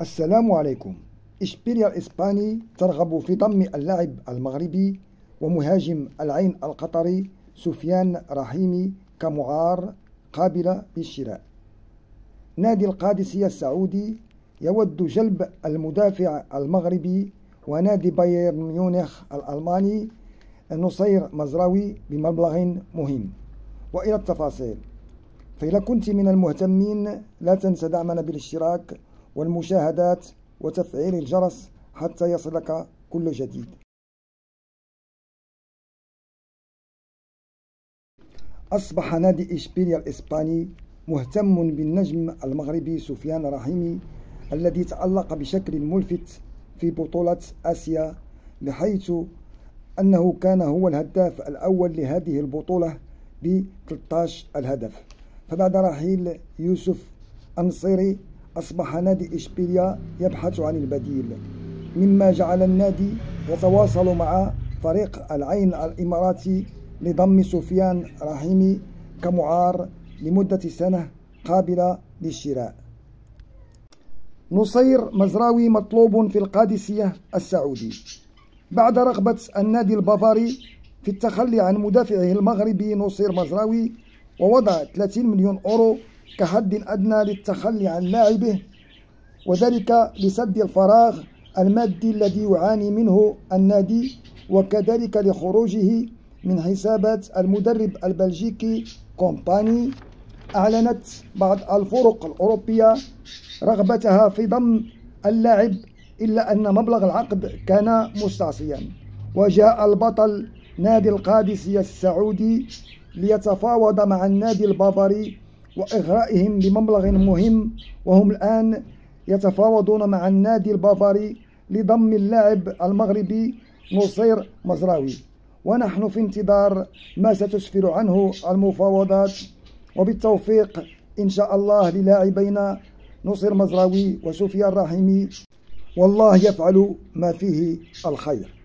السلام عليكم. إشبيليا الإسباني ترغب في ضم اللاعب المغربي ومهاجم العين القطري سفيان رحيمي كمعار قابل للشراء. نادي القادسية السعودي يود جلب المدافع المغربي ونادي بايرن ميونخ الألماني نصير مزراوي بمبلغ مهم. وإلى التفاصيل. فإذا كنت من المهتمين لا تنسى دعمنا بالاشتراك والمشاهدات وتفعيل الجرس حتى يصلك كل جديد. أصبح نادي إشبيليا الإسباني مهتم بالنجم المغربي سفيان رحيمي الذي تألق بشكل ملفت في بطولة آسيا بحيث أنه كان هو الهداف الأول لهذه البطولة ب 13 الهدف. فبعد رحيل يوسف أنصيري أصبح نادي إشبيليا يبحث عن البديل مما جعل النادي يتواصل مع فريق العين الإماراتي لضم سفيان رحيمي كمعار لمدة سنة قابلة للشراء. نصير مزراوي مطلوب في القادسية السعودي. بعد رغبة النادي البافاري في التخلي عن مدافعه المغربي نصير مزراوي ووضع 30 مليون أورو كحد أدنى للتخلي عن لاعبه وذلك لسد الفراغ المادي الذي يعاني منه النادي وكذلك لخروجه من حسابات المدرب البلجيكي كومباني. أعلنت بعض الفرق الأوروبية رغبتها في ضم اللاعب إلا أن مبلغ العقد كان مستعصيا. وجاء البطل نادي القادسية السعودي ليتفاوض مع النادي البافاري وإغرائهم بمبلغ مهم وهم الآن يتفاوضون مع النادي البافاري لضم اللاعب المغربي نصير مزراوي. ونحن في انتظار ما ستسفر عنه المفاوضات. وبالتوفيق إن شاء الله للاعبين نصير مزراوي وسفيان رحيمي والله يفعل ما فيه الخير.